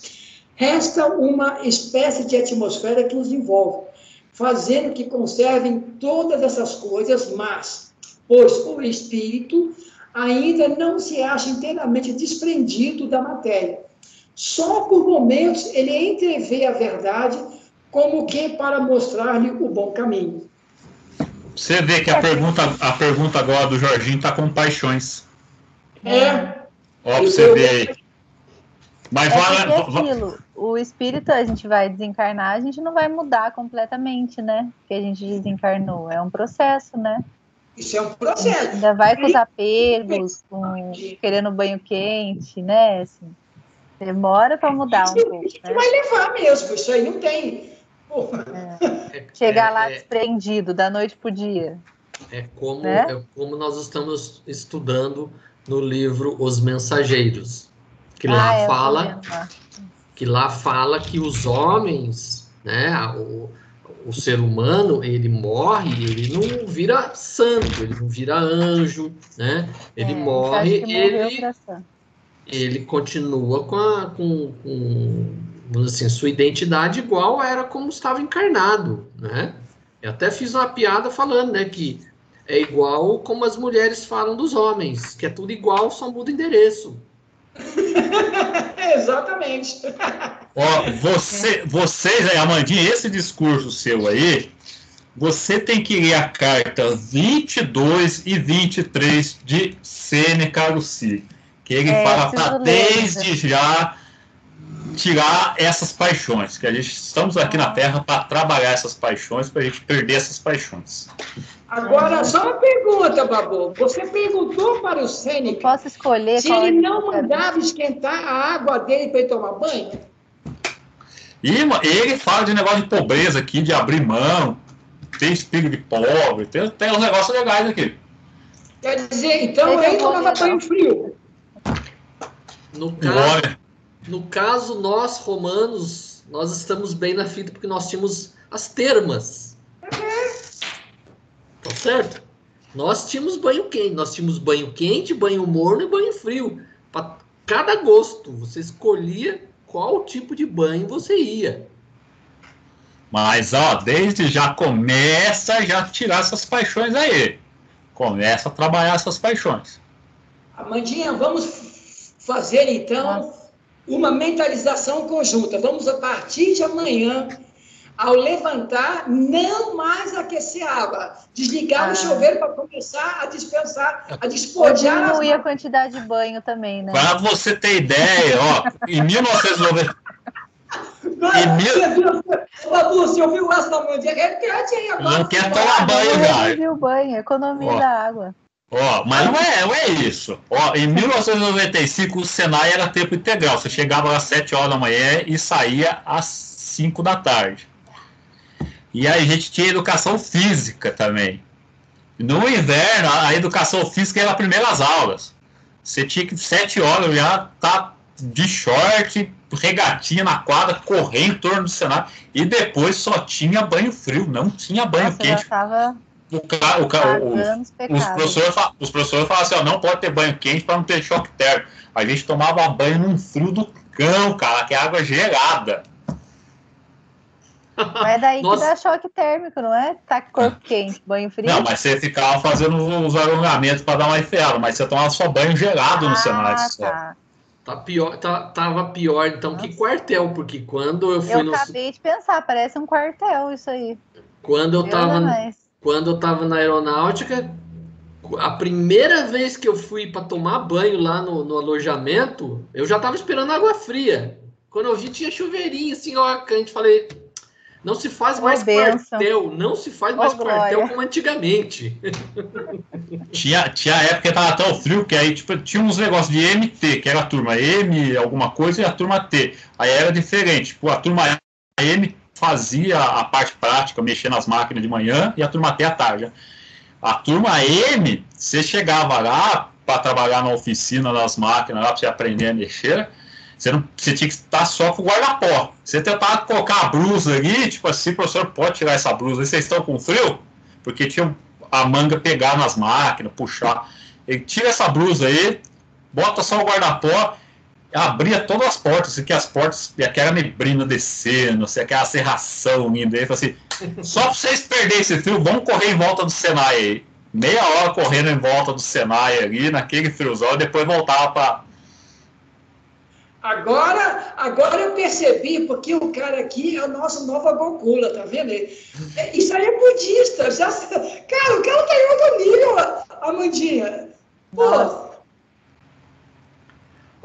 resta uma espécie de atmosfera que os envolve, fazendo que conservem todas essas coisas, mas, pois o espírito ainda não se acha inteiramente desprendido da matéria. Só por momentos ele entrevê a verdade como que para mostrar-lhe o bom caminho. Você vê que a pergunta, a pergunta agora do Jorginho está com paixões. É. Ó, pra você ver aí. Mas é vale. aquilo, o espírito a gente vai desencarnar, a gente não vai mudar completamente, né? Que a gente desencarnou. É um processo, né? Isso é um processo. Ainda vai com os apegos, com querendo banho quente, né? Assim, demora para mudar um pouco. Né? Vai levar mesmo, isso aí não tem. É. Chegar lá é, é. desprendido da noite pro dia. É como, né? é como nós estamos estudando no livro Os Mensageiros, que lá ah, é, fala que lá fala que os homens, né, o, o ser humano, ele morre, ele não vira santo, ele não vira anjo, né? Ele é, morre, ele ele continua com a com, com assim, sua identidade igual era como estava encarnado, né? Eu até fiz uma piada falando, né, que é igual como as mulheres falam dos homens, que é tudo igual, só muda endereço. Exatamente. Ó, você, vocês, Amandinha, esse discurso seu aí, você tem que ler a carta 22 e 23 de Sêneca Luci, que ele é, fala para desde já tirar essas paixões, que a gente estamos aqui na Terra para trabalhar essas paixões, para a gente perder essas paixões. Agora, só uma pergunta, Babu. Você perguntou para o Sêneca Posso escolher se ele não mandava esquentar a água dele para ele tomar banho? E ele fala de negócio de pobreza aqui, de abrir mão, tem espírito de pobre, tem, tem uns negócios legais aqui. Quer dizer, então Ele é tomava banho frio. No caso. No caso, nós romanos, nós estamos bem na fita porque nós tínhamos as termas. Tá certo? Nós tínhamos banho quente, nós tínhamos banho quente, banho morno e banho frio. Para cada gosto, você escolhia qual tipo de banho você ia. Mas, ó, desde já começa já a tirar essas paixões aí. Começa a trabalhar essas paixões. Amandinha, vamos fazer então uma mentalização conjunta. Vamos a partir de amanhã, ao levantar, não mais aquecer a água. Desligar Ah. o chuveiro para começar a dispensar, a despojar as diminuir a quantidade de banho também, né? Para você ter ideia, ó, em 1990. Mas, E mil- Você viu, Babu, você ouviu essa da Amandinha? Repete aí agora. Não quer tomar banho, já. Economia o banho, economia Ó. da água. Ó, mas não é, não é isso. Ó, em 1995 o Senai era tempo integral. Você chegava às 7 horas da manhã e saía às 5 da tarde. E aí a gente tinha educação física também. No inverno, a educação física era as primeiras aulas. Você tinha que 7 horas já tá de short, regatinha na quadra, correr em torno do Senai. E depois só tinha banho frio, não tinha banho Nossa, quente. já tava O, ca- o, ca- o, os professores, fa- os professores falavam assim, ó, não pode ter banho quente para não ter choque térmico. A gente tomava banho num frio do cão, cara, que é água gelada. Mas é daí Nossa. que dá choque térmico, não é? Tá com corpo quente, banho frio. Não, mas você ficava fazendo os alongamentos para dar uma enfiada, mas você tomava só banho gelado no ah, só. tá. Tá pior, tá, tava pior então que Nossa. quartel, porque quando eu fui Eu no acabei de pensar, parece um quartel isso aí. quando eu Deus tava é mais. Quando eu tava na aeronáutica, a primeira vez que eu fui para tomar banho lá no, no alojamento, eu já tava esperando água fria. Quando eu vi, tinha chuveirinho assim, ó, quente. Falei, não se faz Ô, mais bênção. quartel, não se faz Ô, mais quartel glória. como antigamente. Tinha, tinha época que tava tão frio que aí tipo, tinha uns negócios de MT, que era a turma M, alguma coisa, e a turma T. Aí era diferente. Tipo, a turma M fazia a parte prática, mexer nas máquinas de manhã, e a turma T à tarde. A turma M, você chegava lá para trabalhar na oficina das máquinas, lá para você aprender a mexer, você, não, você tinha que estar só com o guarda-pó. Você tentava colocar a blusa ali, tipo assim, professor, pode tirar essa blusa, aí vocês estão com frio? Porque tinha a manga pegar nas máquinas, puxar. Ele tira essa blusa aí, bota só o guarda-pó, abria todas as portas, assim, que as portas, e aquela neblina descendo, assim, aquela serração indo aí, assim, só pra vocês perderem esse frio, vamos correr em volta do Senai aí. Meia hora correndo em volta do Senai ali, naquele friozão, e depois voltava pra. Agora, agora eu percebi, porque o cara aqui é o nosso Nova Gokula, tá vendo? É, Isso aí é budista. Já, cara, o cara tá em outro nível, Amandinha. Pô, Nossa.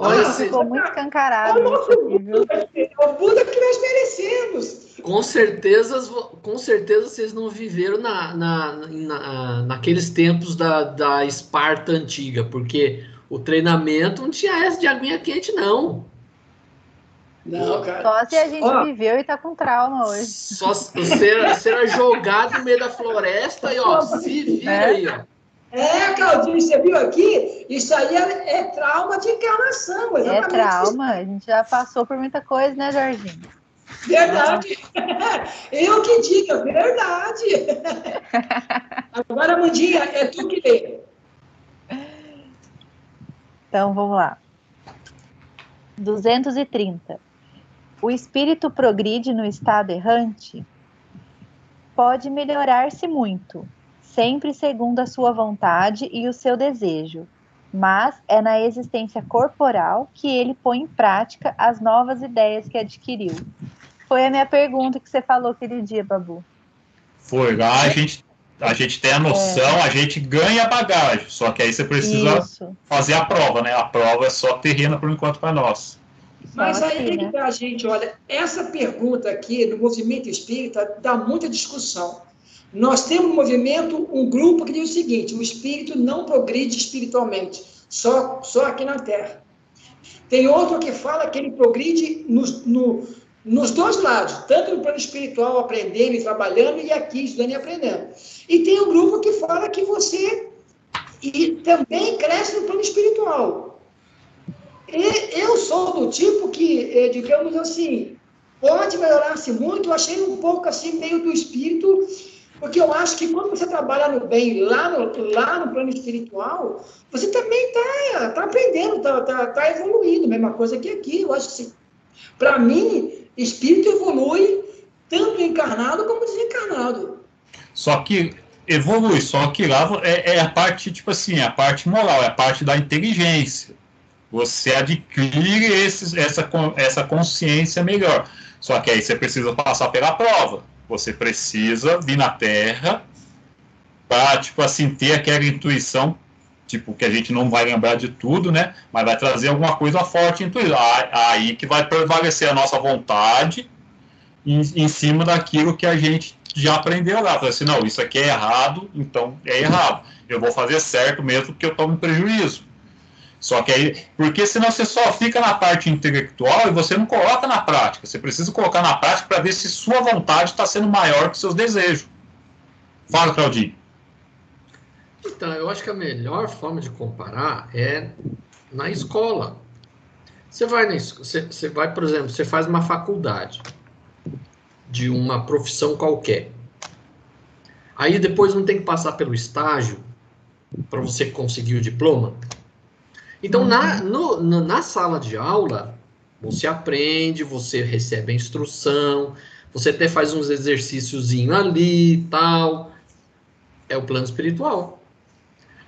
Olha, Nossa, Ficou muito é escancarado o nosso é o Buda que nós merecemos. com certeza, com certeza vocês não viveram na, na, na- naqueles tempos da, da Esparta antiga, porque o treinamento não tinha essa de aguinha quente, não. Não, cara. Só se a gente Ó. viveu e tá com trauma hoje. Só era jogado no meio da floresta e ó, se vira É. aí, ó. É, Claudinho, você viu aqui? Isso aí é, é trauma de encarnação, É trauma, a gente já passou por muita coisa, né, Jorginho? Verdade. Eu que digo, verdade. Agora, Amandinha, é tu que lê. Então vamos lá. 230. O espírito progride no estado errante? Pode melhorar-se muito, sempre segundo a sua vontade e o seu desejo, mas é na existência corporal que ele põe em prática as novas ideias que adquiriu. Foi a minha pergunta que você falou aquele dia, Babu. Foi lá, a gente, a gente tem a noção, a gente ganha bagagem, só que aí você precisa Isso. fazer a prova, né? A prova é só terrena por enquanto para nós. Mas Só aí assim, que né? tá, gente, olha, essa pergunta aqui no movimento espírita dá muita discussão. Nós temos um movimento, um grupo que diz o seguinte: o espírito não progride espiritualmente, só, só aqui na Terra. Tem outro que fala que ele progride no, no, nos dois lados, tanto no plano espiritual, aprendendo e trabalhando, e aqui estudando e aprendendo. E tem um grupo que fala que você e também cresce no plano espiritual. E eu sou do tipo que, eh, digamos assim, pode melhorar-se muito. Eu achei um pouco assim, meio do espírito, porque eu acho que quando você trabalha no bem lá no, lá no plano espiritual, você também está tá aprendendo, está tá, tá evoluindo. Mesma coisa que aqui. Eu acho que, para mim, espírito evolui tanto encarnado como desencarnado. Só que evolui, só que lá é, é, a parte, tipo assim, é a parte moral, é a parte da inteligência. Você adquire esses, essa, essa consciência melhor. Só que aí você precisa passar pela prova. Você precisa vir na Terra para, tipo assim, ter aquela intuição, tipo, que a gente não vai lembrar de tudo, né? Mas vai trazer alguma coisa forte intuição. Aí que vai prevalecer a nossa vontade em, em cima daquilo que a gente já aprendeu lá. Falei assim, não, isso aqui é errado, então é errado. Eu vou fazer certo mesmo porque eu tomo prejuízo. Só que aí, porque senão você só fica na parte intelectual e você não coloca na prática. Você precisa colocar na prática para ver se sua vontade está sendo maior que seus desejos. Fala, Claudinho. Então, eu acho que a melhor forma de comparar é na escola. Você vai, na, você, você vai, por exemplo, você faz uma faculdade de uma profissão qualquer. Aí depois não tem que passar pelo estágio para você conseguir o diploma. Então, na, no, na sala de aula, você aprende, você recebe a instrução, você até faz uns exercícios ali e tal. É o plano espiritual.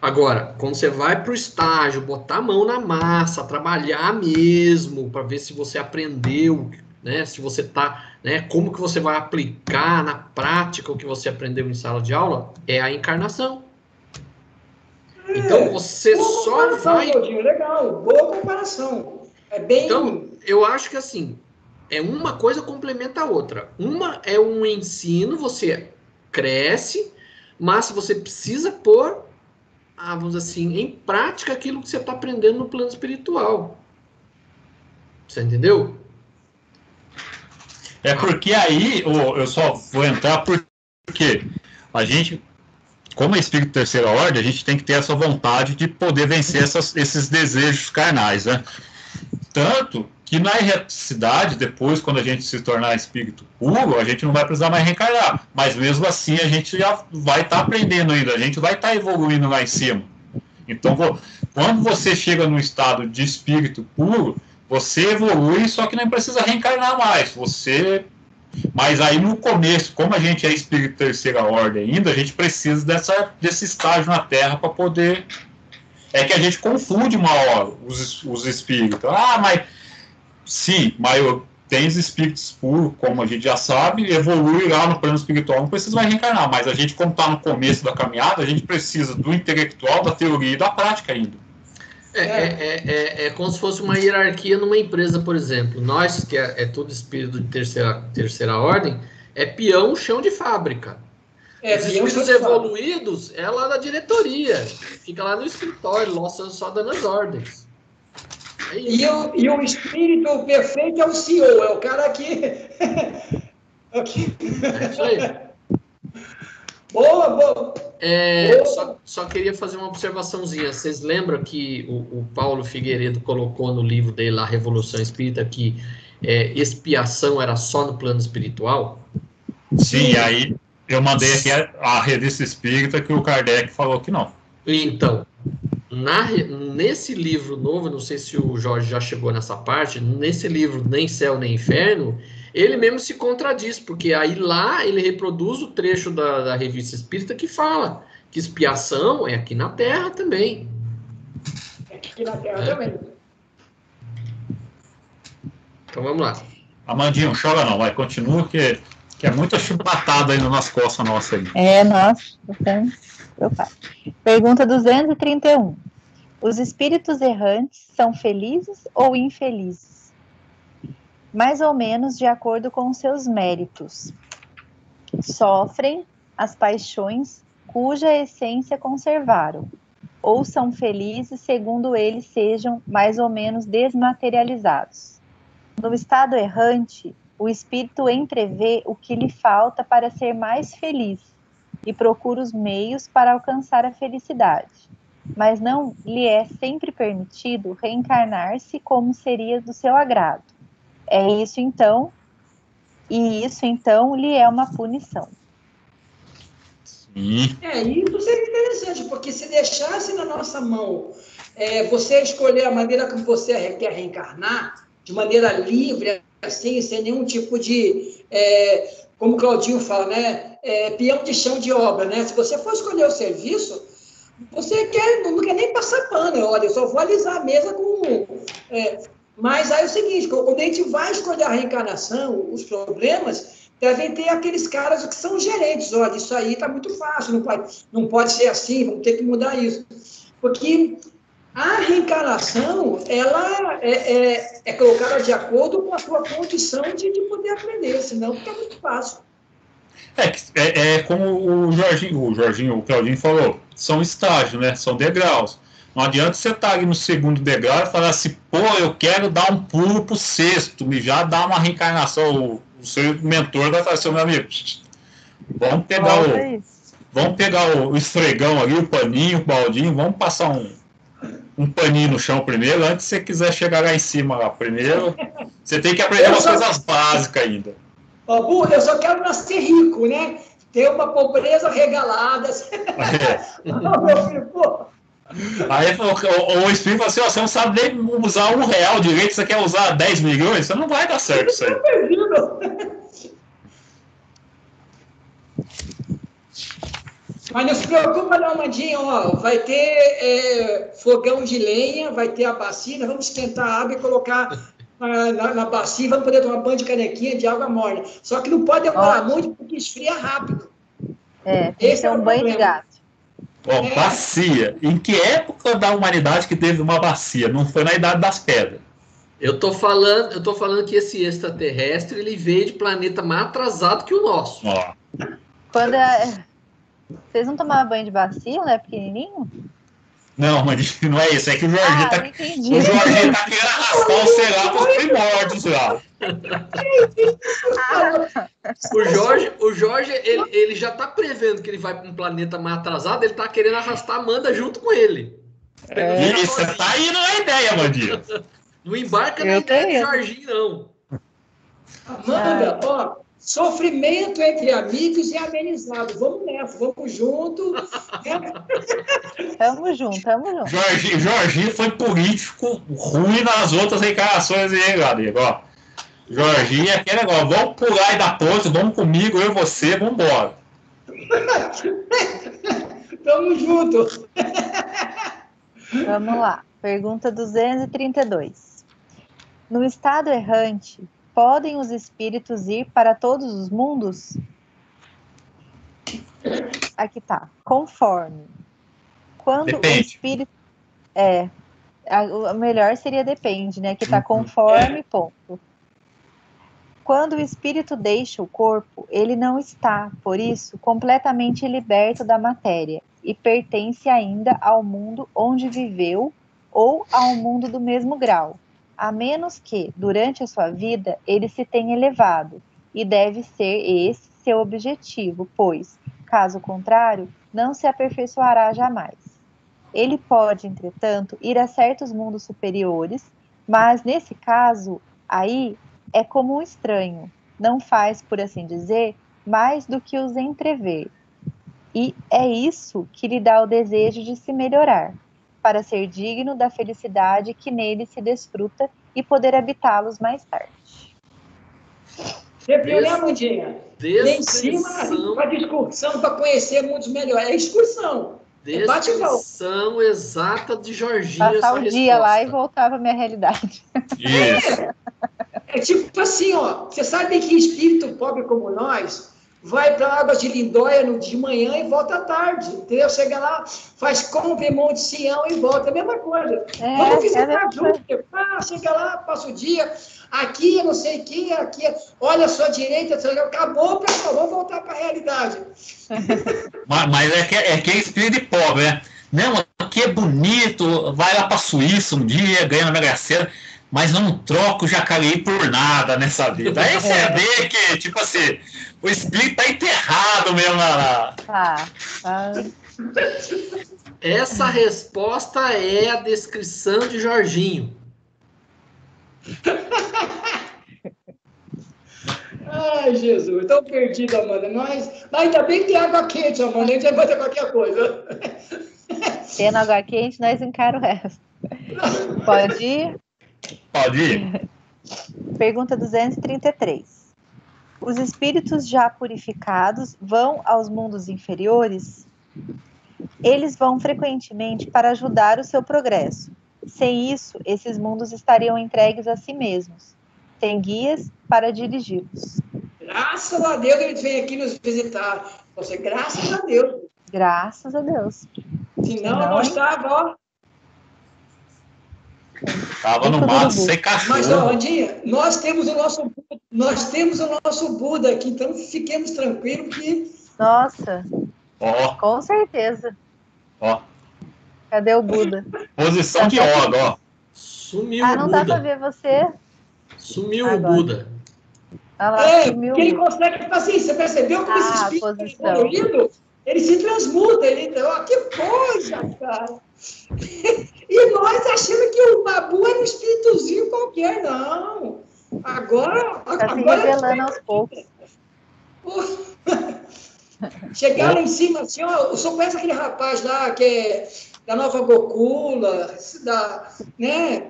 Agora, quando você vai para o estágio, botar a mão na massa, trabalhar mesmo, para ver se você aprendeu né? Se você tá, né? Como que você vai aplicar na prática o que você aprendeu em sala de aula? É a encarnação. É, então você só vai. Legal, boa comparação. É bem. Então eu acho que assim é uma coisa complementa a outra. Uma é um ensino, você cresce, mas você precisa pôr, ah, vamos dizer assim, em prática aquilo que você está aprendendo no plano espiritual. Você entendeu? É porque aí, eu só vou entrar porque a gente, como é espírito terceira ordem, a gente tem que ter essa vontade de poder vencer essas, esses desejos carnais, né? Tanto que na erraticidade, depois, quando a gente se tornar espírito puro, a gente não vai precisar mais reencarnar. Mas mesmo assim, a gente já vai estar tá aprendendo ainda, a gente vai estar tá evoluindo lá em cima. Então, quando você chega no estado de espírito puro, você evolui, só que não precisa reencarnar mais. Você. Mas aí no começo, como a gente é espírito terceira ordem ainda, a gente precisa dessa, desse estágio na Terra para poder. É que a gente confunde uma hora os, os espíritos. Ah, mas. Sim, mas tem os espíritos puros, como a gente já sabe, evolui lá no plano espiritual, não precisa mais reencarnar. Mas a gente, como está no começo da caminhada, a gente precisa do intelectual, da teoria e da prática ainda. É, é, é, é, é, como se fosse uma hierarquia numa empresa, por exemplo. Nós, que é, é tudo espírito de terceira, terceira ordem, é peão chão de fábrica. É, Os espíritos evoluídos é lá da diretoria. Fica lá no escritório, só, só dando as ordens. É e, o, e o espírito perfeito é o CEO, é o cara que. okay. É isso aí. Boa, boa. É, boa. Só, só, queria fazer uma observaçãozinha. Vocês lembram que o, o, Paulo Figueiredo colocou no livro dele, lá, Revolução Espírita, que é, expiação era só no plano espiritual? Sim, aí eu mandei aqui a, a revista espírita que o Kardec falou que não. Então, na, nesse livro novo, não sei se o Jorge já chegou nessa parte, nesse livro Nem Céu Nem Inferno, ele mesmo se contradiz, porque aí lá ele reproduz o trecho da, da revista espírita que fala que expiação é aqui na Terra também. É aqui na Terra é. também. Então vamos lá. Amandinho, chora não, vai, continua, que, que é muita chubatada aí nas costas nossa aí. É, nossa, Pergunta 231. Os espíritos errantes são felizes ou infelizes? Mais ou menos de acordo com seus méritos. Sofrem as paixões cuja essência conservaram, ou são felizes segundo eles sejam mais ou menos desmaterializados. No estado errante, o espírito entrevê o que lhe falta para ser mais feliz e procura os meios para alcançar a felicidade. Mas não lhe é sempre permitido reencarnar-se como seria do seu agrado. É isso então, e isso então lhe é uma punição. Sim. É, isso seria interessante, porque se deixasse na nossa mão é, você escolher a maneira como você quer reencarnar, de maneira livre, assim, sem nenhum tipo de, é, como o Claudinho fala, né, é, peão de chão de obra, né? Se você for escolher o serviço, você quer, não quer nem passar pano, olha, eu só vou alisar a mesa com... É, mas aí é o seguinte, quando a gente vai escolher a reencarnação, os problemas, devem ter aqueles caras que são gerentes, olha, isso aí está muito fácil, não pode, não pode ser assim, vamos ter que mudar isso. Porque a reencarnação, ela é, é, é, colocada de acordo com a sua condição de, de poder aprender, senão fica muito fácil. É, é, é, como o Jorginho, o Jorginho, o Claudinho falou, são estágios, né? São degraus. Não adianta você estar tá ali no segundo degrau e falar assim, pô, eu quero dar um pulo pro sexto, me já dar uma reencarnação. O, o seu mentor vai falar assim, meu amigo, vamos pegar o. Vamos pegar o, esfregão ali, o paninho, o baldinho, vamos passar um, um paninho no chão primeiro, antes você quiser chegar lá em cima lá. Primeiro, você tem que aprender umas coisas básicas ainda. Ó, oh, eu só quero nascer rico, né? Ter uma pobreza regalada. É. meu filho, pô. Aí o, o Espírito falou assim: ó, você não sabe nem usar um real direito, você quer usar 10 milhões? Você não vai dar certo isso aí. Mas não se preocupa não, Mandinho, ó, vai ter é, fogão de lenha, vai ter a bacia, vamos esquentar a água e colocar na, na, na bacia, vamos poder tomar banho de canequinha de água morna. Só que não pode demorar muito, porque esfria rápido. É, Esse é um banho de gato. Ó, é. bacia. Em que época da humanidade que teve uma bacia? Não foi na Idade das Pedras. Eu tô falando, eu tô falando que esse extraterrestre ele veio de planeta mais atrasado que o nosso. Ó. Quando é, vocês não tomavam banho de bacia, né? Pequenininho? Não, mas não é isso. É que o Jorginho ah, tá. O Jorginho tá querendo arrastar o celular para os primórdios lá. Ah. O Jorge, o Jorge ele, ele já tá prevendo que ele vai para um planeta mais atrasado, ele tá querendo arrastar a Amanda junto com ele. É. Isso, tá indo na ideia, Mandinho. Não embarca na ideia do Jorginho, não. Amanda, ó, Sofrimento entre amigos e amenizado. Vamos nessa, vamos junto. tamo junto, tamo junto. Jorginho, Jorginho foi político ruim nas outras encarnações aí, amigo. Ó. Jorginho é aquele negócio, vamos pular aí da ponte, vamos comigo, eu e você, vamos embora. tamo junto. Vamos lá. Pergunta 232. No estado errante, Podem os espíritos ir para todos os mundos? Aqui tá. Conforme. Quando depende. o espírito. É. A, melhor seria depende, né? Que tá uhum. conforme, ponto. Quando o espírito deixa o corpo, ele não está, por isso, completamente liberto da matéria e pertence ainda ao mundo onde viveu ou ao mundo do mesmo grau a menos que, durante a sua vida, ele se tenha elevado, e deve ser esse seu objetivo, pois, caso contrário, não se aperfeiçoará jamais. Ele pode, entretanto, ir a certos mundos superiores, mas nesse caso, aí é como um estranho, não faz, por assim dizer, mais do que os entrever. E é isso que lhe dá o desejo de se melhorar, para ser digno da felicidade que nele se desfruta e poder habitá-los mais tarde. Sempre né, Mundinha? Lá em cima, a discussão para conhecer mundos melhores. É excursão. É Descrição exata de Jorginho. Passar o dia lá e voltar para minha realidade. Isso. É, é tipo assim, ó. Você sabe que espírito pobre como nós vai para Águas de Lindóia no, de manhã e volta à tarde, entendeu? Chega lá, faz compra em Monte Sião e volta, é a mesma coisa. É, Vamos visitar é junto, ah, chega lá, passa o dia, aqui eu não sei quem, aqui, olha a sua direita, acabou, pessoal, vamos voltar para a realidade. mas, mas, é que é, que é espírito de pobre, né? Não, aqui é bonito, vai lá para a Suíça um dia, ganha na Mega Sena. Mas não troco o Jacareí por nada nessa vida. Aí você vê que, tipo assim, o espírito tá enterrado mesmo lá. Tá, tá. Essa resposta é a descrição de Jorginho. Ai, Jesus, tão perdido, Amanda. Nós, mas ainda bem que tem água quente, Amanda. A gente vai fazer qualquer coisa. Tendo água quente, nós encara o resto. Pode ir? Pode ir. Pergunta 233. Os espíritos já purificados vão aos mundos inferiores? Eles vão frequentemente para ajudar o seu progresso. Sem isso, esses mundos estariam entregues a si mesmos, sem guias para dirigi-los. Graças a Deus ele vem aqui nos visitar. Você, graças a Deus. Graças a Deus. Senão, nós estávamos, ó. Tava no mato sem cachorro. Mas, ó, Andinha, nós temos o nosso nós temos o nosso Buda aqui, então fiquemos tranquilos que. Nossa. Ó. Com certeza. Ó. Cadê o Buda? Posição de yoga, ó. Sumiu Ah, o não Buda. dá pra ver você? Sumiu Agora. o Buda. Ah lá, É, sumiu. porque ele consegue, tipo assim, você percebeu como Ah, esse espírito é evoluído? Ele se transmuta, ele, ó, que coisa, cara. E nós achando que o Babu era um espíritozinho qualquer, não. Agora, Tá se agora revelando aos poucos. Chegar lá em cima, assim, ó, o senhor conhece aquele rapaz lá que é da Nova Gokula, da, né?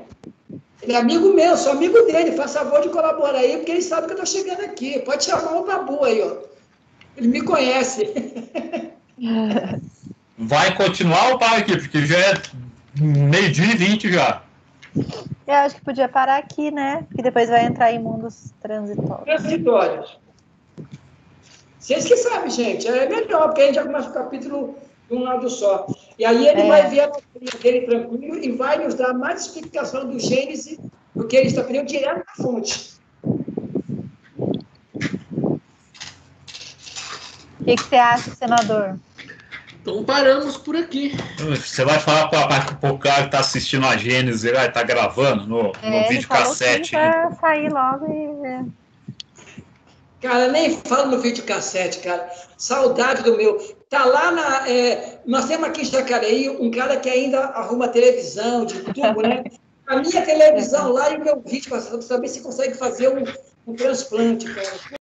Ele é amigo meu, sou amigo dele, faz favor de colaborar aí, porque ele sabe que eu tô chegando aqui. Pode chamar o Babu aí, ó. Ele me conhece. Vai continuar ou para aqui? Porque já é meio-dia e vinte já. Eu acho que podia parar aqui, né? Porque depois vai entrar em mundos transitórios. Transitórios. Vocês que sabem, gente. É melhor, porque a gente já começa o capítulo de um lado só. E aí ele É. vai ver a doutrina dele tranquilo e vai nos dar mais explicação do Gênesis do que ele está pedindo direto da fonte. O que, que você acha, senador? Então paramos por aqui. Você vai falar para o cara que tá assistindo a Gênesis, ele vai tá gravando no, no É, ele vídeo cassete. vai sair logo e ver. Cara, nem falo no vídeo cassete, cara. Saudade do meu. Tá lá na. é, nós temos aqui em Jacareí um cara que ainda arruma televisão, de tubo, né? A minha televisão lá e o meu vídeo, para saber se consegue fazer um, um transplante, cara.